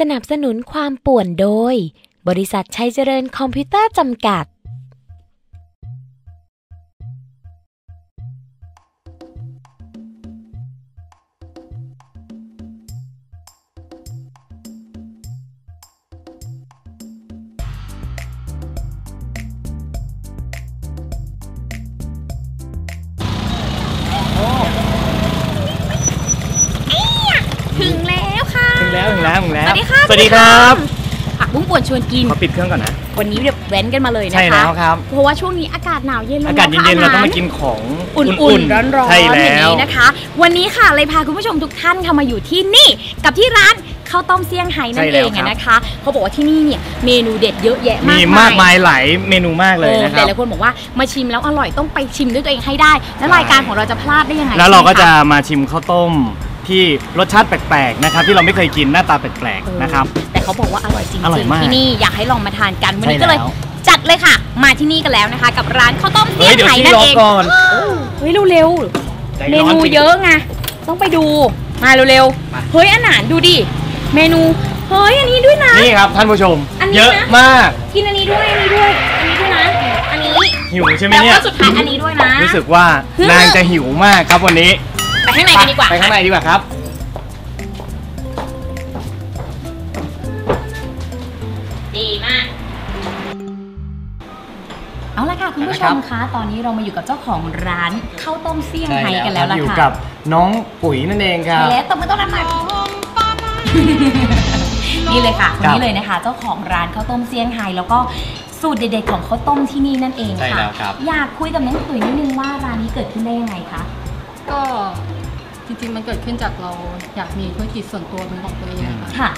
สนับสนุนความป่วนโดย บริษัทชัยเจริญคอมพิวเตอร์จำกัด แล้วถึงแล้วถึงแล้ว สวัสดีค่ะสวัสดีครับผักบุ้งป่วนชวนกิน ขอปิดเครื่องก่อนนะ วันนี้แบบแว้นกันมาเลยนะคะ ใช่แล้วครับ เพราะว่าช่วงนี้อากาศหนาวเย็นลงอากาศเย็นๆแล้วเราค่ะต้องมากินของอุ่นๆ ร้อนๆใช่อย่างแล้วนี้นะคะ วันนี้ค่ะเลยพาคุณผู้ชมทุกท่านค่ะมาอยู่ที่นี่ กับที่ร้านข้าวต้มเซี่ยงไฮ้นั่นเองอะนะคะเขาบอกว่าที่นี่เนี่ยเมนูเด็ดเยอะแยะมากมีมากมายหลายเมนูมากเลยออนะคแต่รับหลายคนบอกว่ามาชิมแล้วอร่อยต้องไปชิมด้วยตัวเองให้ได้ แล้วใช่รายการของเราจะพลาดได้ยังไงแล้วเราก็ใช่จะไหมคมาชิมข้าวต้ม ที่รสชาติแปลกๆนะครับที่เราไม่เคยกินหน้าตาแปลกเออๆนะครับ แต่เขาบอกว่าอร่อยจริงอร่อยมากๆที่นี่อยากให้ลองมาทานกันวันนี้ใช่ก็เลยแล้วจัดเลยค่ะ มาที่นี่กันแล้วนะคะ กับร้านข้าวต้มเซี่เฮ้ยยงเดี๋ยวไฮ้ที่นั่นรอเองก่อนเฮ้ยเร็วใจๆ เมร้อนนูจริงเยอะไงต้องไปดูมาเร็วๆเฮ้ยอันหนานดูดิเมนูเฮ้ยอันนี้ด้วยนะ นี่ครับท่านผู้ชม อันนี้นะ เยอะมากกินอันนี้ด้วยอันนี้ด้วย อันนี้ด้วยนะ อันนี้หิวใช่ไหมแล้วเนี่ย ก็สุดท้ายอันนี้ด้วยนะ รู้สึกว่าฮึนางจะหิวมากครับวันนี้ ไปข้างในกันดีกว่าไปข้างในดีกว่าครับดีมาก เอาละค่ะคุณผู้ชมคะ ตอนนี้เรามาอยู่กับเจ้าของร้านข้าวต้มเซี่ยงไฮ้กันแล้วล่ะอยู่ค่ะกับน้องปุ๋ยนั่นเองครัใช่บแล้วตบมือต้อนรับหน่อยนี่เลยค่ะคนครับนี้เลยนะคะ เจ้าของร้านข้าวต้มเซี่ยงไฮ้แล้วก็สูตรเด็ดๆของข้าวต้มที่นี่นั่นเองใช่ค่ะแล้วครับอยากคุยกับน้องตุ๋ยนิดนึงว่าร้านนี้เกิดขึ้นได้ยังไงคะ ก็ จริงๆ มันเกิดขึ้นจากเราอยากมีธุรกิจส่วนตัวเป็นของตัวเองอะค่ะค่ะ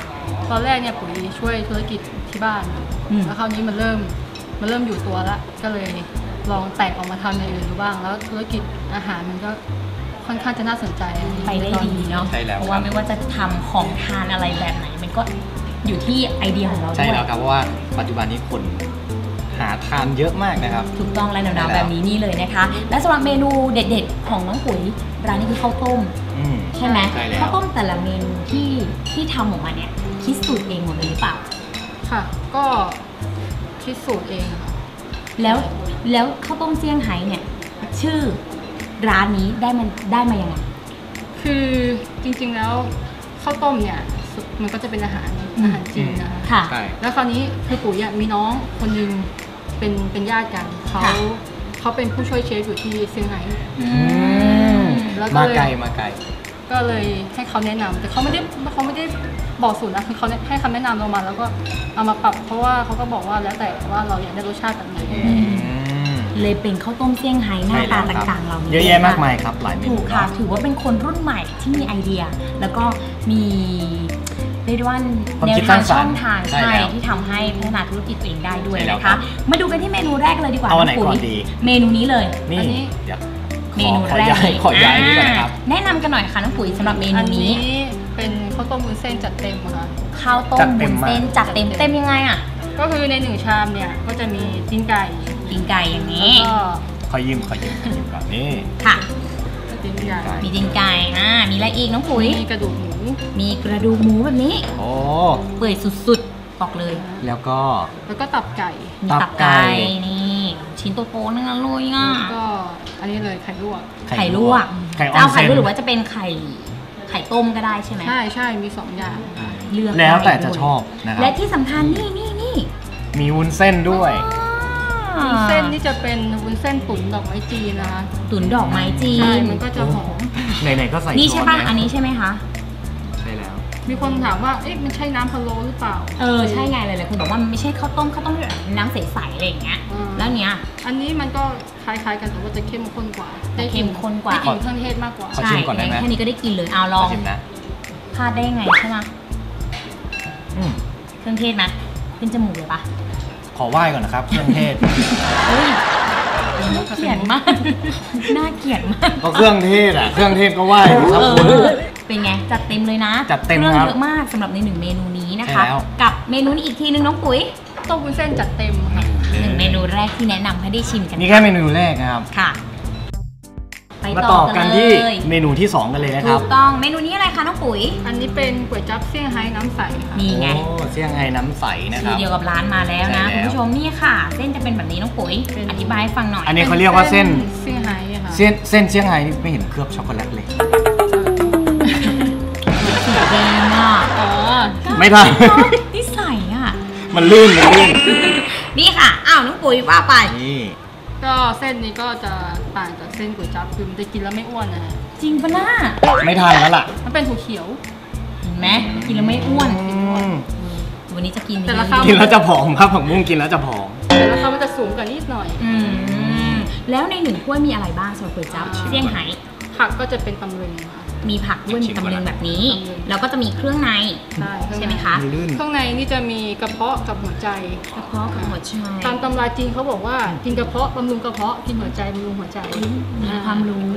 ตอนแรกเนี่ยปุ๋ยช่วยธุรกิจที่บ้าน อืม แล้วคราวนี้มันเริ่มมันเริ่มอยู่ตัวละก็เลยลองแตกออกมาทำในอื่นดูบ้าง แล้วธุรกิจอาหารมันก็ค่อนข้างจะน่าสนใจไปได้ดีเนาะใช่แล้วเพราะว่าไม่ว่าจะทำของทานอะไรแบบไหน มันก็อยู่ที่ไอเดียของเราด้วยใช่แล้วครับเพราะว่าปัจจุบันนี้คนหา ทานเยอะมากนะครับ ถูกต้องแล้วหนาวๆใช่แล้วแบบนี้นี่เลยนะคะ และสำหรับเมนูเด็ดๆ ของน้องปุ๋ยร้านนี้คือข้าวต้ม อืม ใช่ไหมใช่แล้ว ข้าวต้มแต่ละเมนูที่ที่ทำออกมาเนี่ยคิดสูตรเองหมดเลยหรือเปล่า ค่ะ ก็คิดสูตรเองค่ะแล้วแล้วข้าวต้มเซี่ยงไฮ้เนี่ย ชื่อร้านนี้ได้มันได้มายังไง คือจริงๆแล้วข้าวต้มเนี่ยมันก็จะเป็นอาหารอาหารจีนนะคะ ค่ะ ใช่ แล้วคราวนี้คือปุ๋ยอะมีน้องคนหนึง เป็นเป็นญาติกันเขาค่ะ เขาเป็นผู้ช่วยเชฟอยู่ที่เซี่ยงไฮ้ อืมแล้วก็มาเลยไกลมาไกล ก็เลยให้เขาแนะนำแต่เขาไม่ได้เขาไม่ได้บอกสูตรนะคือเขาให้คำแนะนำเรามา แล้วก็เอามาปรับเพราะว่าเขาก็บอกว่าแล้วแต่ว่าเราอยากได้รสชาติแบบไหนเลยเป็นข้าวต้มเซี่ยงไฮ้หน้าใช่แล้ตาวครับต่างๆเหล่านี้เยอะแยะมากมายครับหลายเมนูถูกค่ะ เนอะ ถือว่าเป็นคนรุ่นใหม่ที่มีไอเดีย แล้วก็มี เรียกได้ว่าความแนวคิดทางสร้างสรช่รอค์งทางใช่ใช่แล้วที่ทำให้พัฒนาธุรกิจตัวเองได้ด้วยใช่แล้วนะครัคะบมาดูกันที่เมนูแรกเลยดีกว่าเอาอันไหนคุณก่อนปุ๋ยดีเมนูนี้เลยนี่อันนี้เดี๋ยวเมนูขอแรกย้ายเลยขอย้ายนี่ก่อนนะครับแนะนำกันหน่อยค่ะน้องปุ๋ยสำหรับเมนูอันนี้นี้เป็นข้าวต้มวุ้นเส้นจัดเต็มอะค่ะข้าวต้จัมดเต็บุมนมากเส้นจัดเต็มเต็มยังไงอะก็คือในหนึ่งชามเนี่ยก็จะมีตีนไก่กินไก่อย่างแล้วนี้ก็ขอยืมขอยืมขอยืมก่อนนี่ค่ะตีนไก่มีกินไก่อ่ามีอะไรอีกน้องปุ๋ยมีกระดูกหมู มีกระดูกหมูแบบนี้ โอ้ เปื่อยสุดๆบอกเลย แล้วก็ แล้วก็ตับไก่ มีตัตับบไก่ ไก่นี่ ชิ้นโตๆนั่นนะเลยอะแล้วก็อันนี้เลยไข่ลวกไข่ลวกไข่อจะอนเอาไข่เซนลวกหรือว่าจะเป็นไข่ไข่ต้มก็ได้ใช่ไหมใช่ใช่มีสองอย่างค่ะเลือกแล้วแต่ได้จะด้วยชอบนะครัและบที่สำคัญนี่นี่นี่มีวุ้นเส้นด้วย อ่าวุ้นเส้นนี่จะเป็นวุ้นเส้นตุ๋นดอกไม้จีนนะคะตุ๋นดอกไม้จีใช่นมันก็จะหอมไหนๆก็ใส่นี่ใช่ปะช้อันนี้ใช่ไหมคะใช่แล้ว มีคนถามว่า เอ๊ะ มันใช่น้ำพะโล้หรือเปล่า เออใช่ไงหลายๆคนบอกว่ามันไม่ใช่ข้าวต้มข้าวต้มที่แบบน้ำใสๆอะไรอย่างเงี้ย อืม แล้วเนี้ย อันนี้มันก็คล้ายๆกันแต่ว่าจะเข้มข้นกว่าได้เข้มข้นกว่า ได้กลิ่นเครื่องเทศมากกว่า ขอชิมก่อนได้ไหม แค่นี้ก็ได้กินเลยเอาลขอองชิมนะพลาดได้ยังไงใช่ไหมอืมเครื่องเทศไหมขึ้นจมูกเลยปะขอไหว้ก่อนนะครับ เครื่องเทศเฮ้ยน่าเกลียดมาก น่าเกลียดมากก็เครื่องเทศอะ เครื่องเทศก็ไหว้สิครับ เอคุณอเป็นไง จัดเต็มเลยนะจัดเต็มเครื่องครับเยอะมากสำหรับในหนึ่งเมนูนี้นะคะ ใช่แล้ว กับเมนูนี้อีกทีนึงน้องปุ๋ยต้มวุ้นเส้นจัดเต็มค่ะ หนึ่งเมนูแรกที่แนะนำให้ได้ชิมกันนี่แค่เมนูแรกนะครับ ค่ะ ไปมาต่ต่ออกักันนเลที่ยเมนูที่ 2 กันเลยนะคถูรับกต้องเมนูนี้อะไรคะน้องปุ๋ย อันนี้เป็นก๋วยจั๊บเซี่ยงไฮ้น้ำใสค่ะ นี่ไง โอ้เซี่ยงไฮ้น้ำใสนะคชื่รัอบ เดียวกับร้านมาแล้วนะ ใช่แล้ว คุณผู้ชมนี่ค่ะ เส้นจะเป็นแบบนี้น้องปุ๋ย เป็น อธิบายให้ฟังหน่อยอันนี้เขาเรียกว่าเส้นเซี่ยงไฮ้อะค่ะ เส้นเส้นเซี่ยงไฮ้นี่ไม่เห็นเคลือบช็อกโกแลตเลย สีแดงอะอ๋อ ไม่ทันนิสัยอะ มันลื่นมันลื่นนี่ค่ะ อ้าวน้องปุ๋ยว่าไป นี่ ก็เส้นนี้ก็จะต่างจากเส้นก๋วยจั๊บคือมันจะกินแล้วไม่อ้วนนะฮะจริงปะน่าไม่ทันแล้วล่ะ มันเป็นถั่วเขียว เห็นไหมกินแล้วไม่อ้วนอืมวันนี้จะกินแต่ละเยคำอะๆกินแล้วจะผอมครับผักบุ้งกินแล้วจะผอมแต่ราคามันจะสูงกว่านิดหน่อยอืมแล้วในหนึ่งถ้วยมีอะไรบ้างสำหรับก๋วยจั๊บอ่าเซี่ยงไฮ้ผักก็จะเป็นตำลึงค่ะ มีผักด้วยมีตำลึงแบบนี้ตำลึงแล้วก็จะมีเครื่องในใช่ใช่ไหมคะมันลื่นข้างในนี่จะมีกระเพาะกับหัวใจกระเพาะกับหัวใจตามตำราจีนเขาบอกว่ากินกระเพาะบำรุงกระเพาะกินหัวใจบำรุงหัวใจมีความรู้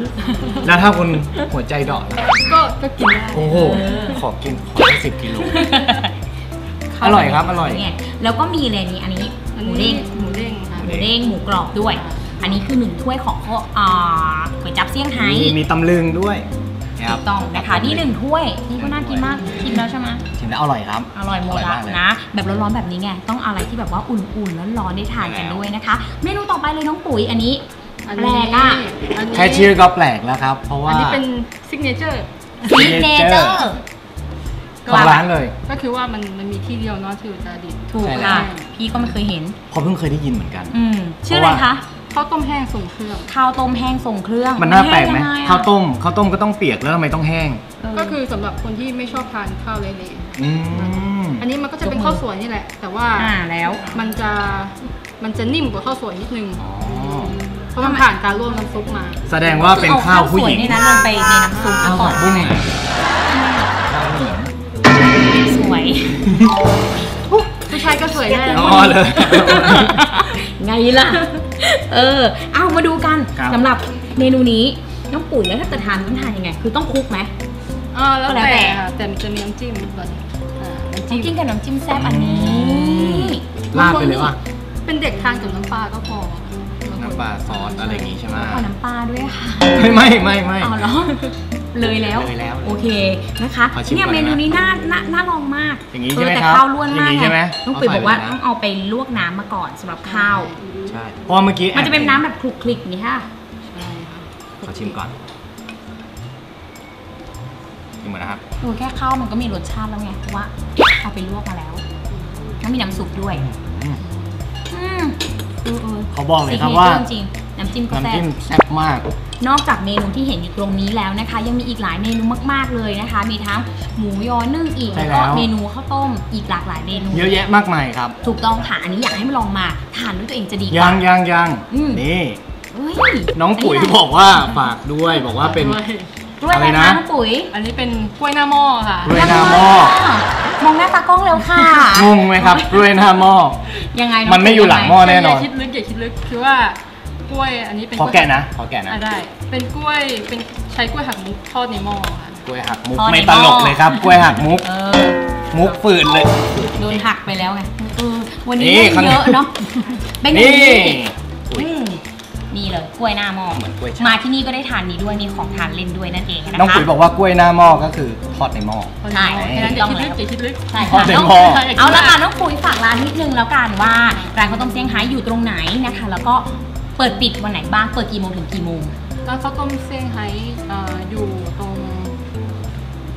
แล้วถ้าคนหัวใจเดาะล่ะก็ก็กินได้โอ้โหขอกินขอสิบกิโลอร่อยครับอร่อยเนี่ยแล้วก็มีเลยนี่อันนี้อันหมูนี้เด้งหมูเด้งค่ะหมูเด้งหมูกรอบด้วย อันนี้คือหนึ่งถ้วยของอ่าก๋วยจั๊บเซี่ยงไฮ้มีมีตำลึงด้วย นะครับต้องนะคะนี่หนึ่งถ้วย นี่ก็น่ากินมากชิมแล้วใช่ไหมชิมแล้วอร่อยครับ อร่อยหมดอร่อยละมากเลยนะ แบบร้อนๆแบบนี้ไง ต้องอะไรที่แบบว่าอุ่นๆแล้วร้อนๆได้ทานกันด้วยนะคะ เมนูต่อไปเลยน้องปุ๋ยอันนี้อันนี้แปลกอะอันนี้แค่ชื่อก็แปลกแล้วครับ เพราะว่าอันนี้เป็น signature signatureร์ของร้านเลย ก็คือว่ามันมันมีที่เดียวเนาะที่อุตรดิตถ์ถูกใช่แล้วค่ะ พี่ก็ไม่เคยเห็นผมเพิ่งเคยได้ยินเหมือนกันอืมชื่ออะไรคะ ข้าวต้มแห้งทรงเครื่อง ข้าวต้มแห้งทรงเครื่องมันน่าแปลกไหมยังงอะข้าวต้มข้าวต้มก็ต้องเปียกแล้วทำไมต้องแห้ง เออ ก็คือสำหรับคนที่ไม่ชอบทานข้าวเละอืม ๆอันนี้มันก็จะเป็นยกมือ ข้าวสวยนี่แหละ แต่ว่าอ่าแล้วมันจะมันจะนิ่มกว่าข้าวสวยนิดนึงอ๋อ เพราะมันผ่านการร่วมน้ำซุปมาแสดงว่าเป็นข้าวผู้หญิงเอข้าวสวยในนั้นลงไปในน้ำซุปข้าวก่ผัอนกบุ้งข้าวผู้หญิงสวย ผู้ชายก็สวยได้อ๋อเลย ไงล่ะ เออ เอามาดูกันครับ สำหรับเมนูนี้น้องปุ๋ยแล้วถ้าจะทานต้องทานยังไง คือต้องคลุกไหมอ่าแล้วก็แล้วแต่ แต่ค่ะแต่มันจะมีน้ำจิ้มก่อนอ่าน้ำจิ้จิ้มมกับน้ำจิ้มแซ่บอันนี้ราดไปเลยว่ะเป็นเด็กทานกับน้ำปลาก็พอน้ำปลาซอสอะไรอย่างงี้ใช่ไหมขอน้ำปลาด้วยค่ะ ไม่ไม่ไม่ไม่เอาเหรอเลยแล้ว เลยแล้วโอเคนะคะขอชิมเนี่ยก่อนเมได้ไหมนูนี้น่าน่าน่าลองมากอย่างนี้เอใช่อไหมแต่ครับข้าวล้วนมากอย่างนี้ใช่ไหมน้องปุ๋ยบอกว่าเอาใส่ต้องเลยนะเอาไปลวกน้ำมาก่อนสำหรับข้าวใช่เพราะว่าเมื่อกี้มันจะเป็นน้ำแบบคลุกคลิกนี่ค่ะใช่ค่ะขอชิมก่อนชิมก่อนนะครับดูแค่ข้าวมันก็มีรสชาติแล้วไงเพราะว่าเอาไปลวกมาแล้วแล้วมีน้ำซุปด้วยอืมอืมเออเออเขาบอกเลยครับซิกว่าเนเจอร์จริงๆน้ำจิ้มก็แซ่น้ำจิ้บมแซ่บมาก นอกจากเมนูที่เห็นอยู่ตรงนี้แล้วนะคะ ยังมีอีกหลายเมนูมาก ๆเลยนะคะ มีทั้งหมูยอนึ่งอีกใช่แล้วก็แล้ว เมนูข้าวต้มอีกหลากหลายเมนูเยอะแยะมากมายครับถูกต้องค่ะอันนี้อยากให้มาลองมาทานด้วยตัวเองจะดีกยัว่า งยังยังอืม นี่ เฮ้ยน้องปุ๋ยนนี้บอกว่าฝากด้วยบอกว่าเป็น ด้วยด้วยอะไรอะไรนะ นะน้องปุ๋ยอันนี้เป็นกล้วยหน้าหม้อค่ะ กล้วยหน้าหม้อ มองหน้าตากล้องเร็วค่ะงงไหมครับกล้วยหน้าหม้อ ยังไงงมันไม่อยู่หลังหม้อปุ๋แน่นอนอย่าคิดลึกอย่าคิดลึกคือว่า กล้วยอันนี้เป็นขอแกะนะขอแกะนะอะได้ เป็นกล้วยเป็นใช้กล้วยหักมุกทอดในหม้อค่ะกล้วยหักมุกไม่ตลกเลยครับกล้วยหักมุก เออ มุกฝืนเลย โดนหักไปแล้วไงเออวันนี้นี่เล่นเยอะเนาะเป็นอย่างนี่นี้อืมนี่เลยกล้วยหน้าหม้อเหมือนกล้วยฉาบมาที่นี่ก็ได้ทานนี้ด้วยมีของทานเล่นด้วยนั่นเองนะคะ น้องปุ๋ยบอกว่ากล้วยหน้าหม้อก็คือทอดในหม้อใช่เพราะฉะนั้นอย่าคิดลึกอย่าคิดลึก ใช่ทอค่ะดในน้องหม้อเอาละค่ะน้องปุ๋ยฝากร้านนิดนึงแล้วกันว่าร้านข้าวต้มเซี่ยงไฮ้อยู่ตรงไหนนะคะ แล้วก็ เปิดปิดวันไหนบ้าง เปิดกี่โมงถึงกี่โมง ร้านข้าวต้มเซี่ยงไฮ้เอ่ออยู่ตรง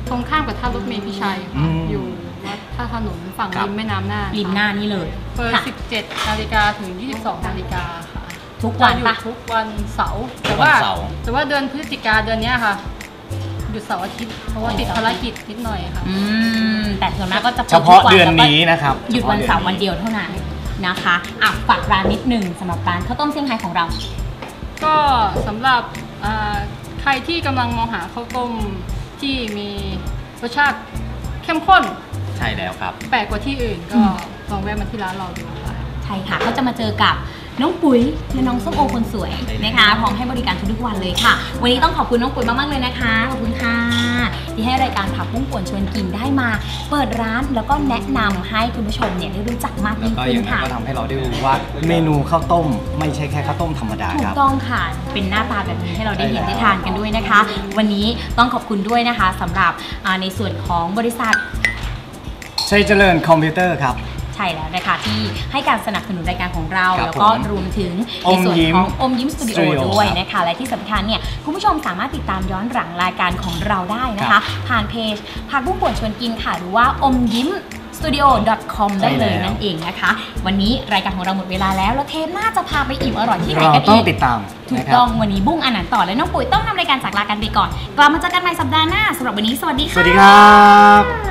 ตรงข้ามกับท่ารถเมล์พิชัยอืค่ะมอยู่วัดท่าถนนฝั่งครับ ริมแม่น้ำน่านริมหน้านี่เลยเปิด ค่ะ17นาฬิกาถึง 22นาฬิกาค่ะทุกวันจะหยุปะดทุกวันเสาร์แต่วันว่าเสาร์ แต่ว่าเดือนพฤศจิกาเดือนเนี้ยค่ะหยุดเสาร์อาทิตย์เพราะว่าติดภารกิจนิดหน่อยค่ะ อืมแต่ส่วนมากก็จะปิเฉดพาะทุกเดือนแล้วก็นี้นะครับหยุดวันเสาร์ฉพะวันเดียวเท่านั้น นะคะอะฝากร้านนิดนึงสำหรับร้านข้าวต้มเซี่ยงไฮ้ของเรา ก็สำหรับอ่าใครที่กำลังมองหาข้าวต้มที่มีรสชาติเข้มข้นใช่แล้วครับ แปลกกว่าที่อื่นก็ลองแวะมาที่ร้านเราดูค่ะ ใช่ค่ะ ก็จะมาเจอกับ น้องปุ๋ยและน้องส้มโอคนสวยนะคะพร้อมให้บริการทุกๆวันเลยค่ะ วันนี้ต้องขอบคุณน้องปุ๋ยมากๆเลยนะคะขอบคุณค่ะที่ให้รายการผักบุ้งป่วนชวนกินได้มา เปิดร้านแล้วก็แนะนำให้คุณผู้ชมเนี่ยได้รู้จักมากแล้วยิ่งก็ขึ้อนย่างนั้นค่ะก็ทำให้เราได้รู้ว่าเมนูข้าวต้ม ไม่ใช่แค่ข้าวต้มธรรมดาถูคกรับต้องค่ะเป็นหน้าตาแบบนี้ให้เราได้เห็นใช่แล้วได้ทานกันด้วยนะคะ วันนี้ต้องขอบคุณด้วยนะคะสำหรับอ่าในส่วนของบริษัทใช่เจริญคอมพิวเตอร์ครับ ใช่แล้วนะคะที่ให้การสนับสนุนรายการของเรา ครับแล้วก็ผมรวมถึงอในมส่วนยิ้มของอมยิ้มสตูดิโอ Studio ด้วยครับนะคะและที่สำคัญเนี่ยคุณผู้ชมสามารถติดตามย้อนหลังรายการของเราได้นะครัคะ บผ่านเพจผักบุ้งป่วนชวนกินค่ะ หรือว่าอมยิ้ม studio.com ได้เลยใช่แล้ว นั่นเองนะคะ วันนี้รายการของเราหมดเวลาแล้ว แล้วเทปหน้าจะพาไปอิ่มอร่อยที่ไหนเรากันต้ออีงก ติดตามถูกนะครัต้องวันนี้บุ้งอันนันต์ต่อและน้องปุ๋ยต้องนำรายการจากลากันไปก่อน กลับมาเจอกันใหม่สัปดาห์หน้าสำหรับวันนี้สวัสดีสค่ะ วัสดีครับ